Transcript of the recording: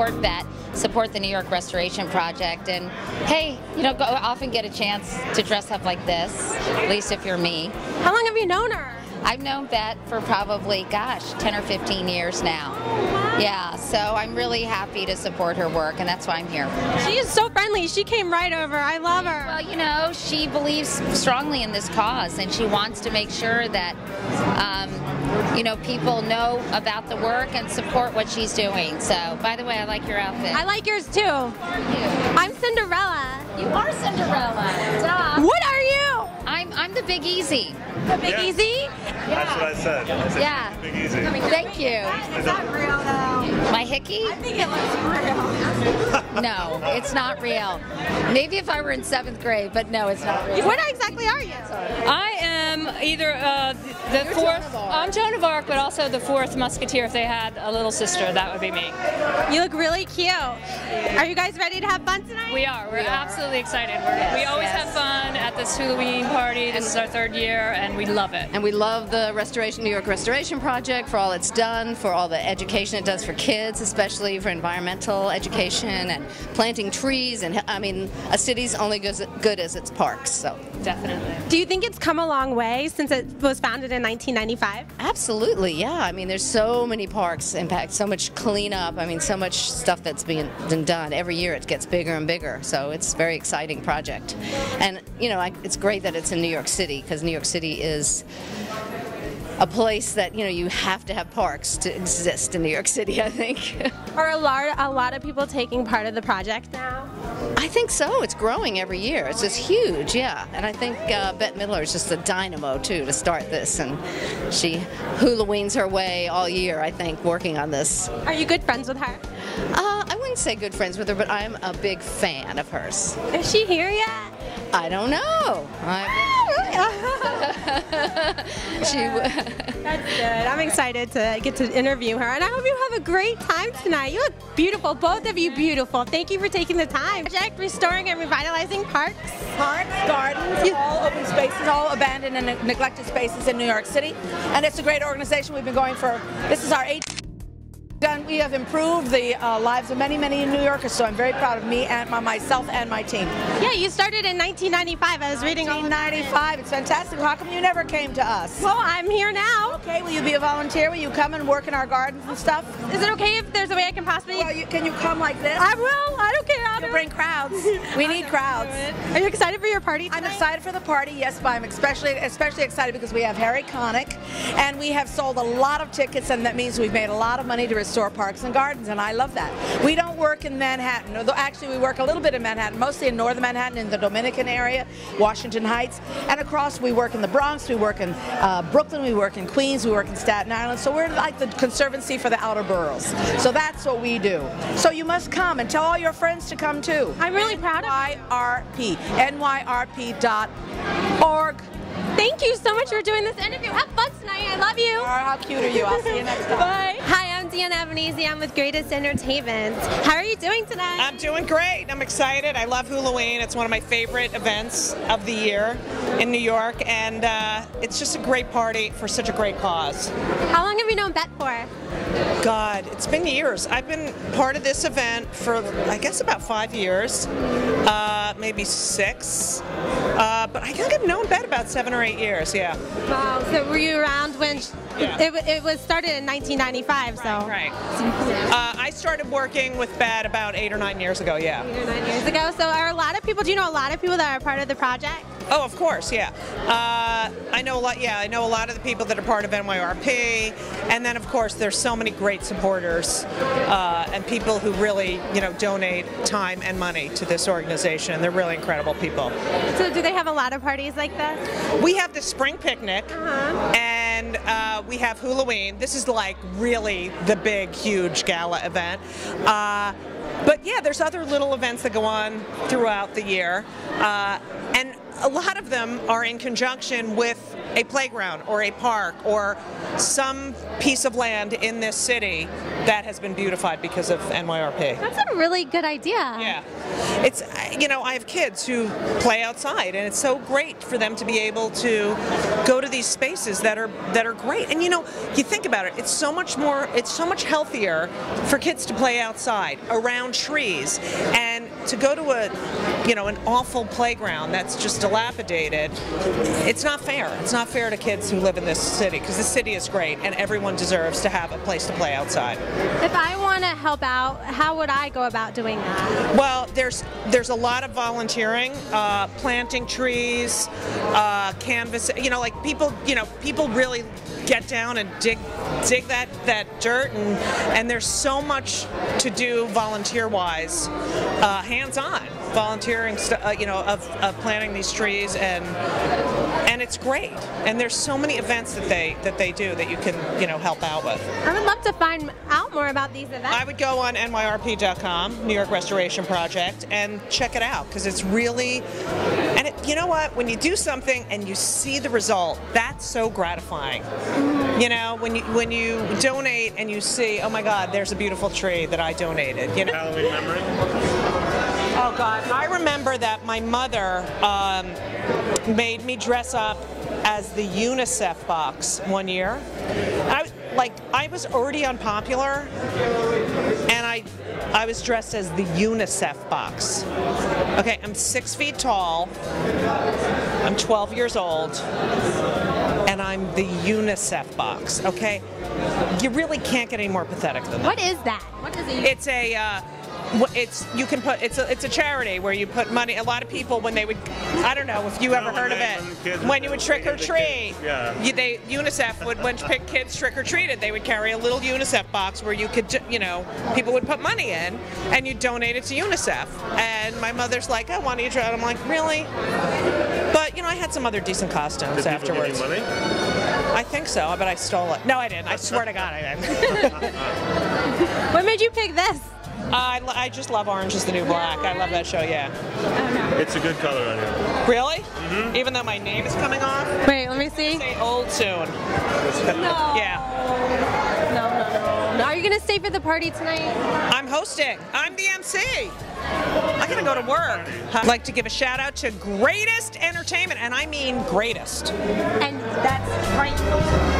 support Bette, support the New York Restoration Project, and hey, you know, go off and get a chance to dress up like this, at least if you're me. How long have you known her? I've known Bette for probably, gosh, 10 or 15 years now. Yeah, so I'm really happy to support her work, and that's why I'm here. She is so friendly. She came right over. I love her. Well, you know, she believes strongly in this cause, and she wants to make sure that, um, you know, people know about the work and support what she's doing. So, by the way, I like your outfit. I like yours too. I'm Cinderella. you are Cinderella. Duh. What are you? I'm I'm the Big Easy. The Big Yeah. Easy? That's what I said. I said Yeah. Big easy. Thank you. Is that real though? My hickey? I think it looks real. No, it's not real. Maybe if I were in seventh grade, but no, it's not real. What exactly are you? I am either uh, the fourth. I'm Joan of Arc, but also the fourth Musketeer. If they had a little sister, that would be me. You look really cute. Are you guys ready to have fun tonight? We are. We're absolutely excited. We're, we always yes. have fun at this Halloween party. This is our third year, and we love it. And we love the Restoration New York Restoration Project for all it's done, for all the education it does for kids, especially for environmental education and planting trees. And I mean, a city's only good, good as its parks. So Definitely. Do you think it's come a long way since it was founded in 1995? absolutely, yeah. I mean, there's so many parks impact, so much cleanup. I mean, so much stuff that's being been done every year. It gets bigger and bigger. So it's a very exciting project. And you know, I, it's great that it's in New York City because New York City is a place that you know you have to have parks to exist in New York City. I think. Are a lot, a lot of people taking part of the project now? I think so. It's growing every year. It's just huge, yeah. And I think uh, Bette Midler is just a dynamo too to start this, and she hula-weens her way all year. I think working on this. Are you good friends with her? Uh, I wouldn't say good friends with her, but I'm a big fan of hers. Is she here yet? I don't know. I, she. That's good. I'm excited to get to interview her, and I hope you have a great time tonight. You look beautiful, both of you beautiful. Thank you for taking the time. Project Restoring and Revitalizing Parks. parks, gardens, all open spaces, all abandoned and neglected spaces in New York City. And it's a great organization. We've been going for, this is our eighth. Done, we have improved the uh, lives of many, many New Yorkers, so I'm very proud of me and my, myself and my team. Yeah, you started in 1995. I was reading all 1995, it's fantastic. How come you never came to us? Well, I'm here now. Okay, will you be a volunteer? Will you come and work in our gardens and stuff? Is it okay if there's a way I can possibly? Well, you, can you come like this? I will. I don't care. I'll do bring it. crowds. We need crowds. Are you excited for your party I'm excited for the party, yes, but I'm especially especially excited because we have Harry Connick, and we have sold a lot of tickets, and that means we've made a lot of money to restore parks and gardens, and I love that. We don't work in Manhattan, although actually we work a little bit in Manhattan, mostly in northern Manhattan, in the Dominican area, Washington Heights, and across we work in the Bronx, we work in uh, Brooklyn, we work in Queens, we work in Staten Island, so we're like the conservancy for the outer boroughs. So that's what we do. So you must come and tell all your friends to come too. I'm really proud of you. NYRP, nyrp.org. Thank you so much for doing this interview. Have fun tonight. I love you. How cute are you? I'll see you next time. Bye. Hi, I'm Deanna Avenesi. I'm with Greatest Entertainment. How are you doing tonight? I'm doing great. I'm excited. I love Halloween. It's one of my favorite events of the year in New York, and uh, it's just a great party for such a great cause. How long have you known Bette for? God, it's been years. I've been part of this event for, I guess, about five years, uh, maybe six. Uh, but I think I've known Bette about seven or eight years. Yeah. Wow. So were you around when Yeah. it, it was started in 1995? So Right. Uh, I started working with Bette about eight or nine years ago. Yeah. eight or nine years ago. So are a lot of people? Do you know a lot of people that are part of the project? Oh, of course, yeah. Uh, I know a lot. Yeah, I know a lot of the people that are part of NYRP, and then of course there's so many great supporters uh, and people who really, you know, donate time and money to this organization. They're really incredible people. So do they have a lot of parties like this? We have the spring picnic, Uh-huh. and uh, we have Halloween. This is like really the big, huge gala event. Uh, but yeah, there's other little events that go on throughout the year, uh, and a lot of them are in conjunction with a playground or a park or some piece of land in this city that has been beautified because of NYRP. That's a really good idea. Yeah. It's, you know, I have kids who play outside, and it's so great for them to be able to go to these spaces that are that are great. And you know, you think about it, it's so much more, it's so much healthier for kids to play outside around trees and to go to a, you know, an awful playground that's just dilapidated. It's not fair. It's not fair to kids who live in this city because the city is great, and everyone deserves to have a place to play outside. If I want to help out, how would I go about doing that? Well, there's there's a lot of volunteering, uh, planting trees, uh, canvas. You know, like people, you know, people really get down and dig dig that that dirt, and and there's so much to do volunteer wise, uh, hands on volunteering, uh, you know, of, of planting these trees and and it's great. And there's so many events that they that they do that you can you know help out with. I would love to find out more about these events. I would go on nyrp.com, New York Restoration Project, and check it out because it's really, you know what? When you do something and you see the result, that's so gratifying. You know, when you when you donate and you see, oh my God, there's a beautiful tree that I donated. You know. Halloween memory? Oh God, I remember that my mother um, made me dress up as the UNICEF box one year. I like I was already unpopular, and I I was dressed as the UNICEF box. Okay, I'm six feet tall. I'm 12 years old, and I'm the UNICEF box. Okay, you really can't get any more pathetic than that. What is that? What is it? It's a. Uh, it's you can put it's a it's a charity where you put money. A lot of people when they would, I don't know if you ever when heard of it. when When you would trick or treat, kids, yeah. you, they UNICEF would when pick kids trick or treated, they would carry a little UNICEF box where you could you know people would put money in and you donate it to UNICEF. And my mother's like, oh, why don't try? it?" I'm like, really? But you know, I had some other decent costumes Did people give afterwards. you money? I think so, but I stole it. No, I didn't. I swear to God, I didn't. What made you pick this? I, I just love Orange is the New Black. I love that show. Yeah. It's a good color on you. Really? Mm-hmm. Even though my name is coming off? Wait, let me see. Say old soon. No. Yeah. No, no, no. Are you gonna stay for the party tonight? I'm hosting. I'm the MC. I gotta go to work. I'd like to give a shout out to Greatest Entertainment, and I mean greatest. And that's right.